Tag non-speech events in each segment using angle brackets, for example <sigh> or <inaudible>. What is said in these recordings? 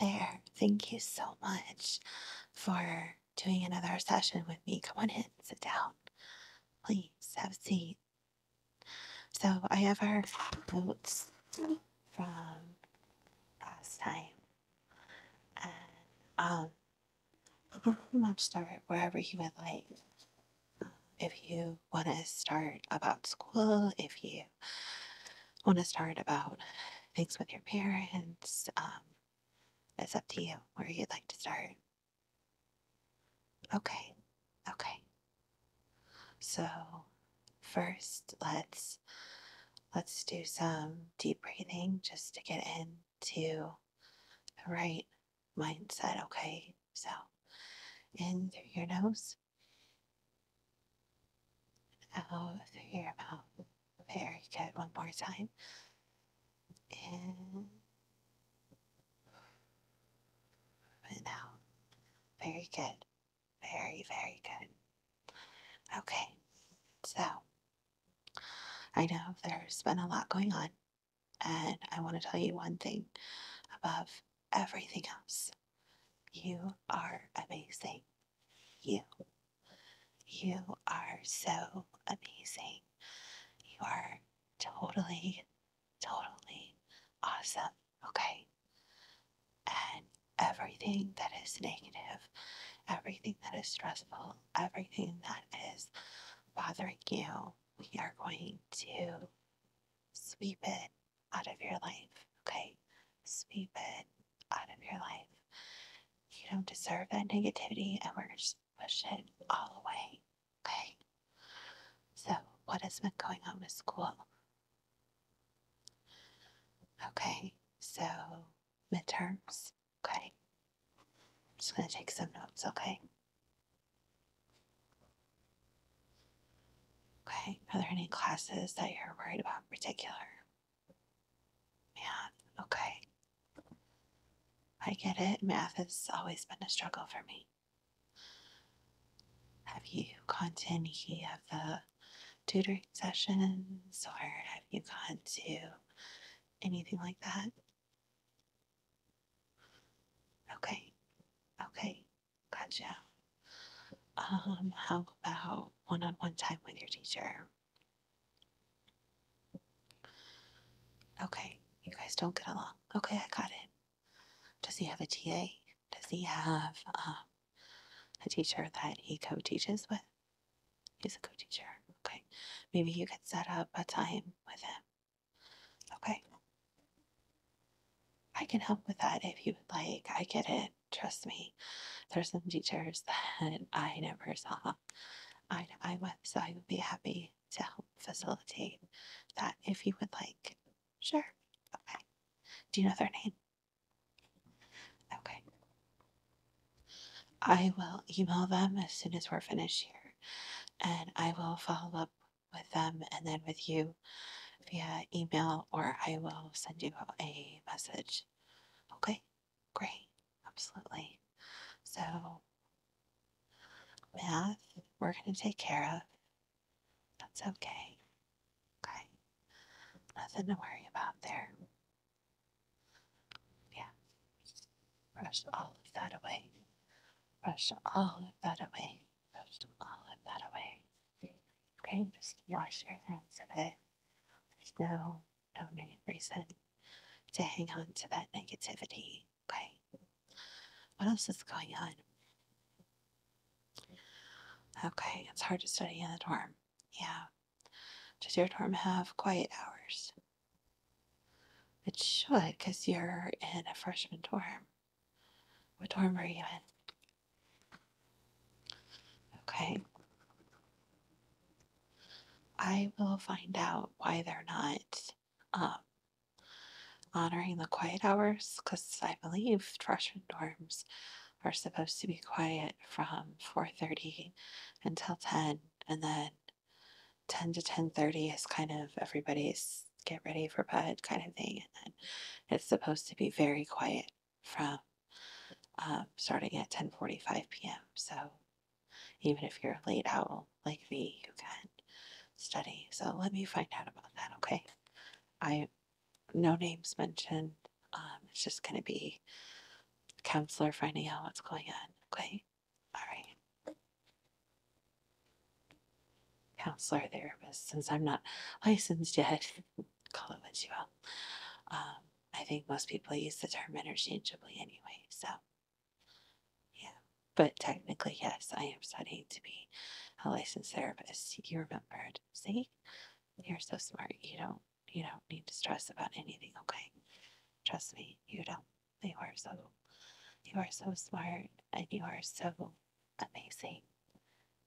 there. Thank you so much for doing another session with me. Come on in, sit down. Please have a seat. So I have our notes from last time. And um pretty much start wherever you would like. If you want to start about school, if you want to start about things with your parents, um, it's up to you where you'd like to start. Okay, okay. So first, let's let's do some deep breathing just to get into the right mindset. Okay, so in through your nose, out through your mouth. Very good. One more time. In and out. Very good. Very, very good. Okay, so I know there's been a lot going on, and I want to tell you one thing above everything else. You are amazing. You. You are so amazing. You are totally, totally awesome. Okay. And everything that is negative, everything that is stressful, everything that is bothering you, we are going to sweep it out of your life. Okay. Sweep it out of your life. You don't deserve that negativity, and we're just push it all away. Okay. So, what has been going on with school? Okay. So, midterms. Just going to take some notes, okay? Okay. Are there any classes that you're worried about in particular? Math. Okay. I get it. Math has always been a struggle for me. Have you gone to any of the tutoring sessions or have you gone to anything like that? Okay. Okay. Gotcha. Um, how about one on one time with your teacher? Okay. You guys don't get along. Okay, I got it. Does he have a TA? Does he have um, a teacher that he co teaches with? He's a co teacher. Okay. Maybe you could set up a time with him. Okay. I can help with that if you would like. I get it. Trust me. There's some teachers that I never saw eye to eye with, so I would be happy to help facilitate that if you would like. Sure. Okay. Do you know their name? Okay. I will email them as soon as we're finished here, and I will follow up with them and then with you via email, or I will send you a message. Okay, great, absolutely. So, math, we're going to take care of. That's okay. Okay, nothing to worry about there. Yeah, brush all of that away. Brush all of that away. Brush all of that away. Okay, just wash your hands of it. There's no no reason to hang on to that negativity. What else is going on? Okay, it's hard to study in the dorm. Yeah. Does your dorm have quiet hours? It should, because you're in a freshman dorm. What dorm are you in? Okay. I will find out why they're not um, honoring the quiet hours because I believe freshman dorms are supposed to be quiet from 4:30 until 10 and then 10 to 10:30 is kind of everybody's get ready for bed kind of thing and then it's supposed to be very quiet from um, starting at 10:45 p.m. So even if you're a late owl like me, you can study. So let me find out about that, okay? I no names mentioned. Um, it's just going to be counselor finding out what's going on. Okay. All right. Counselor, therapist, since I'm not licensed yet, <laughs> call it what you will. Um, I think most people use the term interchangeably anyway. So, yeah. But technically, yes, I am studying to be a licensed therapist. You remembered. See? You're so smart. You don't you don't need to stress about anything, okay? Trust me, you don't. You are so you are so smart and you are so amazing.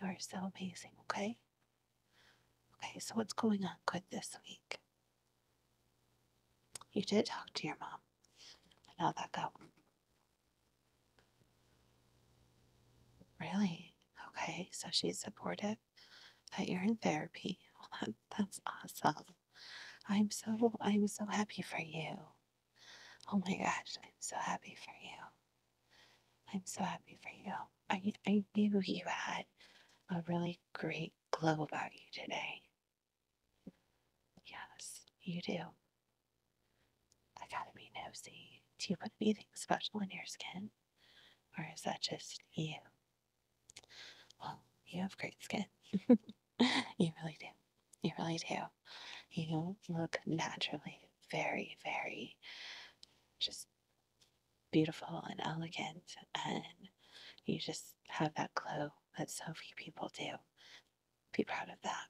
You are so amazing, okay? Okay, so what's going on good this week? You did talk to your mom. How'd that go? Really? Okay, so she's supportive that you're in therapy. Well, <laughs> that, that's awesome. I'm so I'm so happy for you. Oh my gosh, I'm so happy for you. I'm so happy for you. I I knew you had a really great glow about you today. Yes, you do. I gotta be nosy. Do you put anything special in your skin? Or is that just you? Well, you have great skin. <laughs> you really do. You really do. You look naturally very, very just beautiful and elegant, and you just have that glow that so few people do. Be proud of that.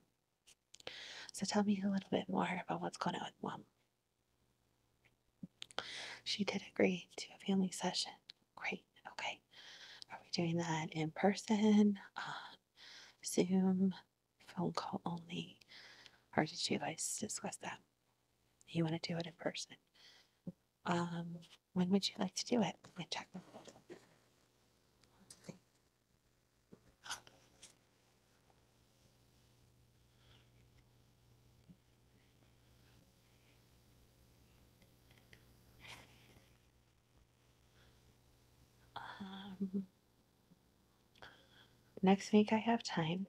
So tell me a little bit more about what's going on with mom. She did agree to a family session. Great. Okay. Are we doing that in person, uh, Zoom, phone call only? Or did you guys discuss that? You want to do it in person? Um, when would you like to do it? Me check. Um, next week I have time.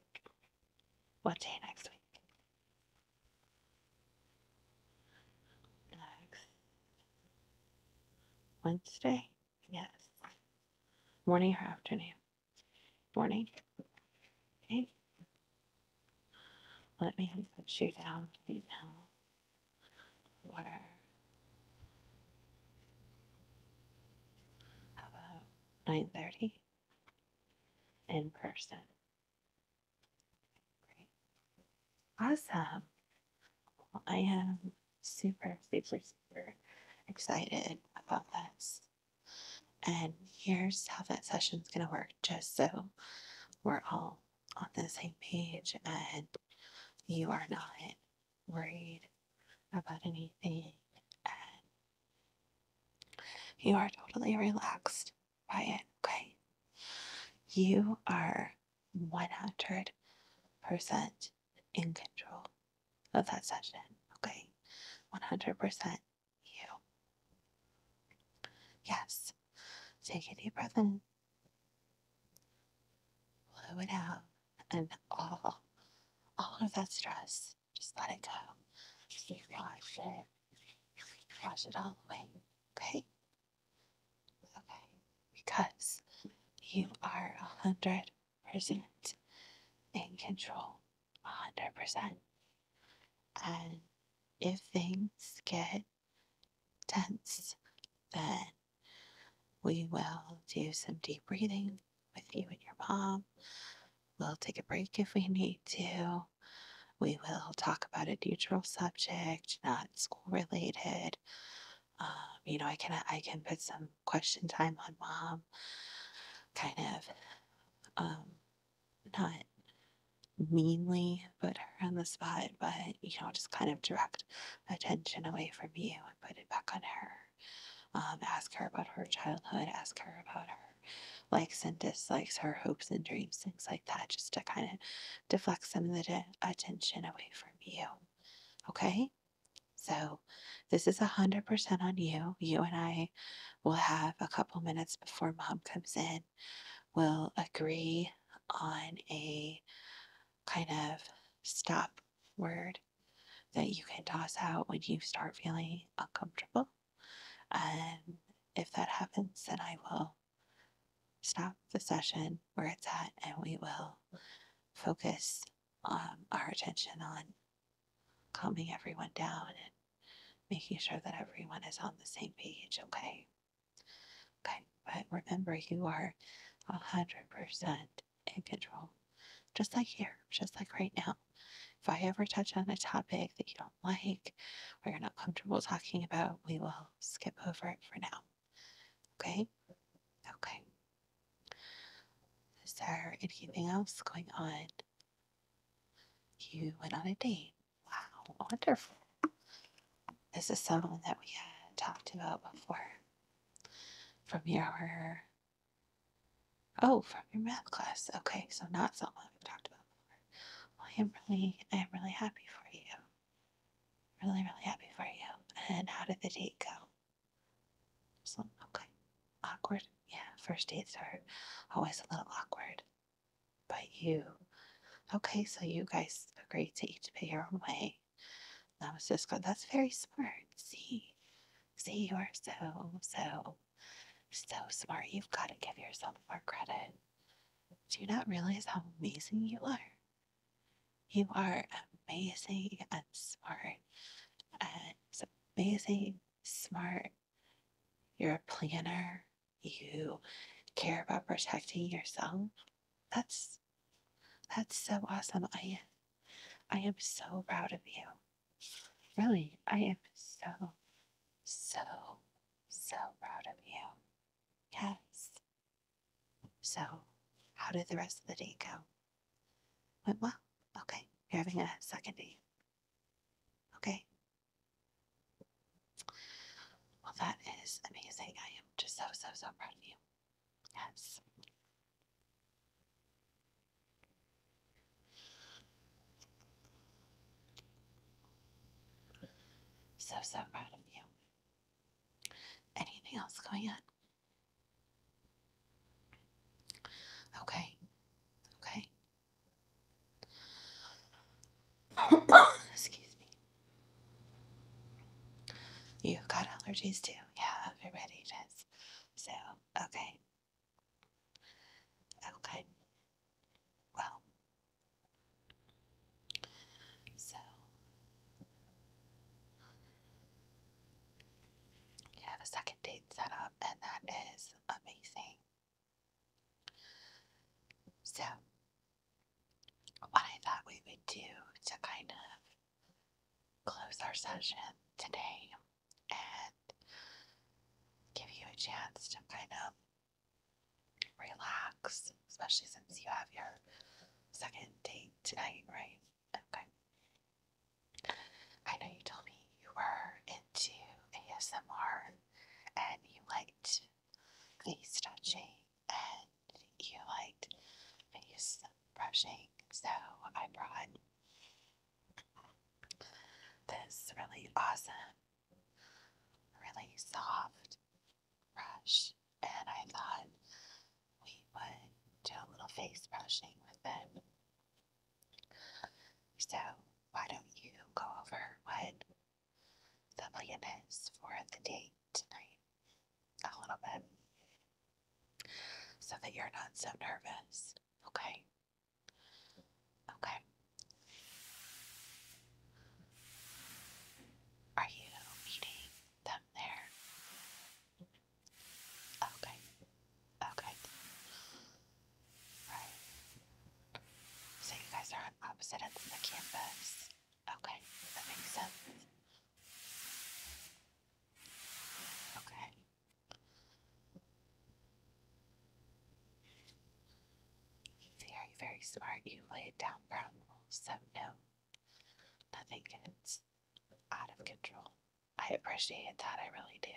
What day next week? Next Wednesday? Yes. Morning or afternoon? Morning. Okay. Let me put you down right now. Where? About nine thirty? In person. Great. Awesome. Well, I am super, super, super excited about this. And here's how that session's going to work, just so we're all on the same page and you are not worried about anything and you are totally relaxed by it, okay? You are 100% in control of that session, okay? 100% you. Yes. Take a deep breath in, blow it out, and all, all of that stress, just let it go. Just wash it, wash it all away, okay? Okay, because you are a hundred percent in control, a hundred percent. And if things get tense, then we will do some deep breathing with you and your mom. We'll take a break if we need to. We will talk about a neutral subject, not school related. Um, you know, I can I can put some question time on mom, kind of um, not meanly put her on the spot, but you know, just kind of direct attention away from you and put it back on her. Um, ask her about her childhood, ask her about her likes and dislikes, her hopes and dreams, things like that, just to kind of deflect some of the de- attention away from you. Okay? So, this is 100% on you. You and I will have a couple minutes before mom comes in. We'll agree on a kind of stop word that you can toss out when you start feeling uncomfortable. And if that happens, then I will stop the session where it's at and we will focus um, our attention on calming everyone down and making sure that everyone is on the same page, okay? Okay, but remember, you are a hundred percent in control, just like here, just like right now. If I ever touch on a topic that you don't like or you're not comfortable talking about, we will skip over it for now. Okay? Okay. Is there anything else going on? You went on a date. Wow, wonderful. This is someone that we had talked about before. From your oh, from your math class. Okay, so not someone we've talked about I am really, I am really happy for you. Really, really happy for you. And how did the date go? So, okay, awkward. Yeah, first dates are always a little awkward. But you, okay, so you guys agreed to each pay your own way. That was just good. That's very smart. See, see, you are so, so, so smart. You've got to give yourself more credit. Do you not realize how amazing you are? You are amazing and smart. And amazing, smart. You're a planner. You care about protecting yourself. That's that's so awesome. I I am so proud of you. Really, I am so, so, so proud of you. Yes. So, how did the rest of the day go? Went well. Okay. You're having a second date. Okay. Well, that is amazing. I am just so, so, so proud of you. Yes. So, so proud of you. Anything else going on? Okay. Okay. Excuse me. You've got allergies too. Yeah, <laughs> everybody does. So, okay. Okay. Well, so you have a second date set up, and that is amazing. So, what I thought we would do to kind of close our session today and give you a chance to kind of relax, especially since you have your second date tonight, right? Okay. I know you told me you were into ASMR and you liked face touching and you liked face brushing, so I brought this really awesome, really soft brush, and I thought we would do a little face brushing with it. So, why don't you go over what the plan is for the date tonight a little bit so that you're not so nervous, okay? Okay. Are you meeting them there? Okay. Okay. Right. So you guys are on opposite ends of the campus. Okay, that makes sense. Okay. Smart. You laid down ground rules, so no, nothing gets out of control. I appreciate that, I really do.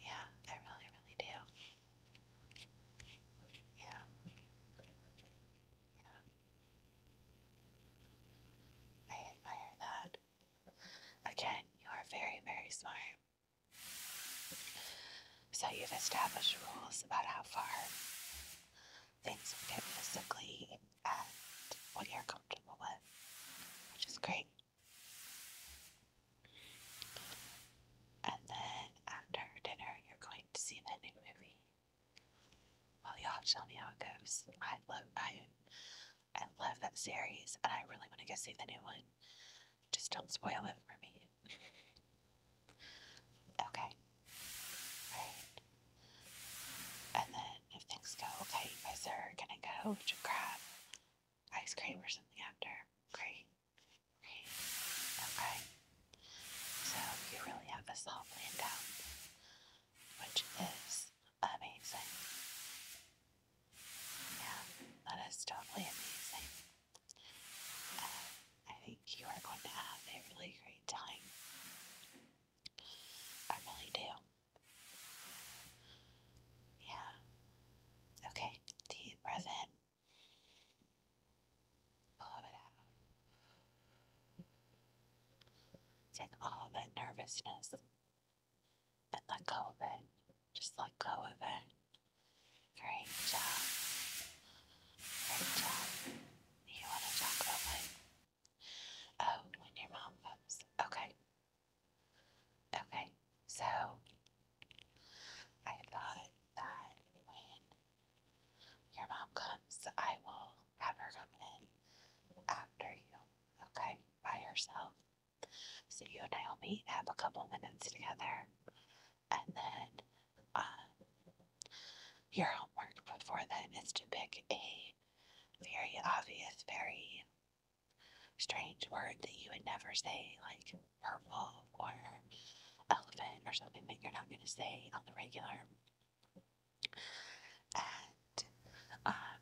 Yeah, I really, really do. Yeah. Yeah. I admire that. Again, you are very, very smart. So you've established rules about how far things will get physically and what you're comfortable with, which is great. And then after watch. Tell me how it goes. I love I I love that series, and I really want to go see the new one. Just don't spoil it for me. okay. Right. And then if things go okay, you guys are gonna go to grab ice cream or something after. Great. Great. Okay. So you really have this all planned out, which is amazing. Yeah, that is totally amazing. Uh, I think you are going to have a really great time. I really do. Yeah. Okay, deep breath in. Blow it out. Take all that nervousness and let go of it. Just let go of it. Great job. Great job. You want to talk about what? Oh, when your mom comes. Okay. Okay. So, I thought that when your mom comes, I will have her come in after you. Okay? By herself. So you and I will meet, have a couple minutes together, and then uh, your homework before then is to pick a very obvious, very strange word that you would never say, like purple or elephant or something that you're not going to say on the regular. And um,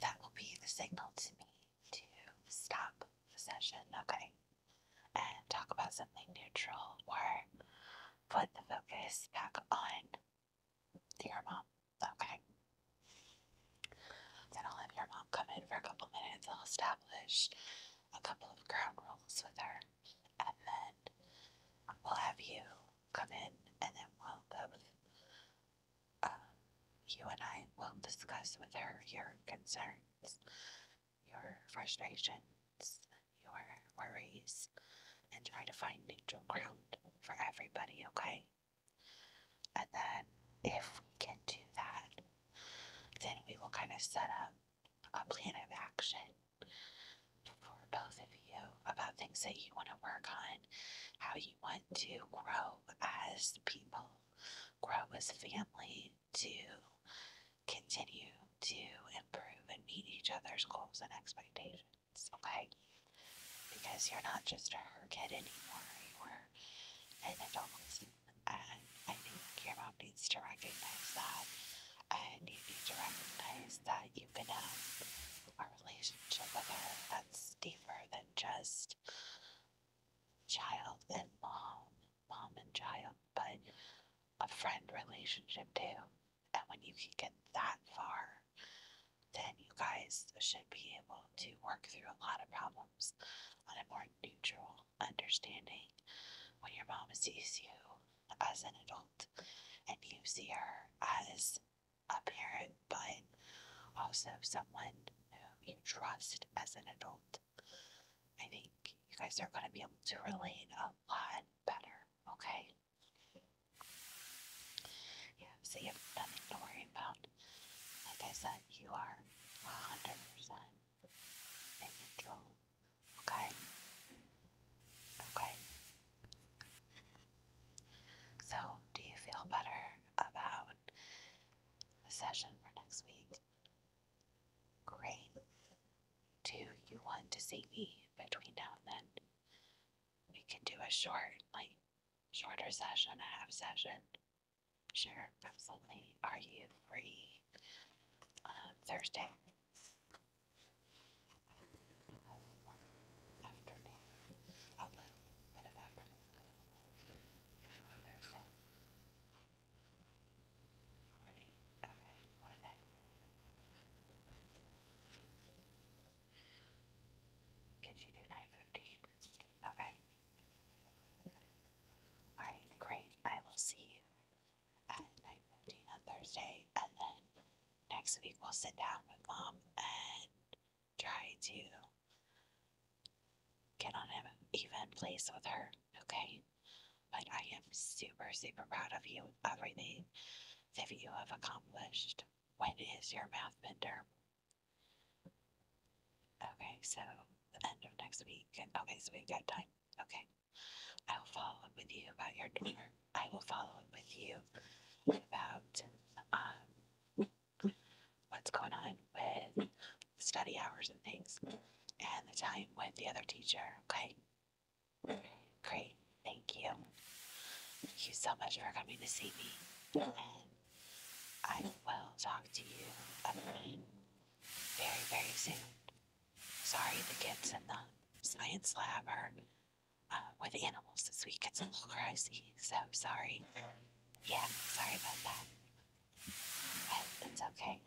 that will be the signal to me to stop the session, okay? And talk about something neutral or put the focus back on your mom, okay? Then I'll have your mom come in for a couple minutes. I'll establish couple of ground rules with her, and then we'll have you come in, and then we'll both, um, you and I will discuss with her your concerns, your frustrations, your worries, and try to find neutral ground for everybody, okay? And then if we can do that, then we will kind of set up a plan of action both of you about things that you want to work on, how you want to grow as people, grow as family, to continue to improve and meet each other's goals and expectations, okay? Because you're not just a her kid anymore, you're an adult. And I think your mom needs to recognize that. And you need to recognize that you can have a relationship with her that's deeper than just child and mom, mom and child, but a friend relationship too. And when you can get that far, then you guys should be able to work through a lot of problems on a more neutral understanding when your mom sees you as an adult and you see her as a parent, but also someone who you trust as an adult. I think you guys are going to be able to relate a lot better, okay? Yeah, so you have nothing to worry about. Like I said, you are 100% in control, okay? Okay. So, do you feel better about the session for next week? Great. Do you me between now and then? We can do a short, like, shorter session, a half session. Sure, absolutely. Are you free um, Thursday? Afternoon. A little bit of afternoon. Thursday. Morning. Okay. What day? Could you do nine fifteen? Okay. Alright, great. I will see you at nine fifteen on Thursday and then next week we'll sit down with mom and try to get on an even place with her, okay? But I am super, super proud of you, everything that you have accomplished. when is your math midterm? Okay, so the end of next week. Okay, so we've got time. Okay. I will follow up with you about your dinner. I will follow up with you about um, what's going on with study hours and things and the time with the other teacher. Okay. Great. Thank you. Thank you so much for coming to see me. And I will talk to you again very, very soon. Sorry, the kids in the science lab are uh, with animals this week. It's a little crazy. So sorry. Yeah, sorry about that. But it's okay.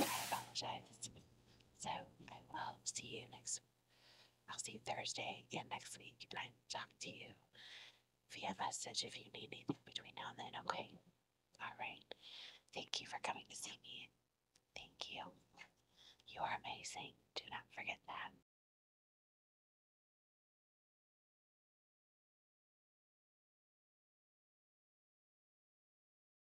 I apologize. So I will see you next. I'll see you Thursday and next week, and I'll talk to you via message if you need anything between now and then. Okay. All right. Thank you for coming to see me. Thank you. You are amazing. Do not forget that.